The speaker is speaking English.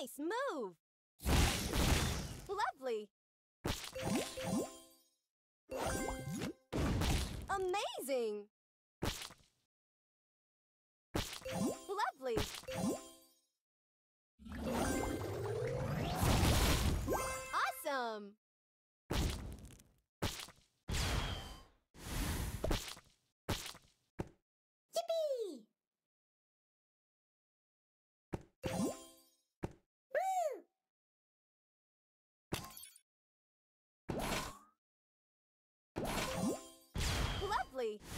Nice move! Lovely! Amazing! quickly!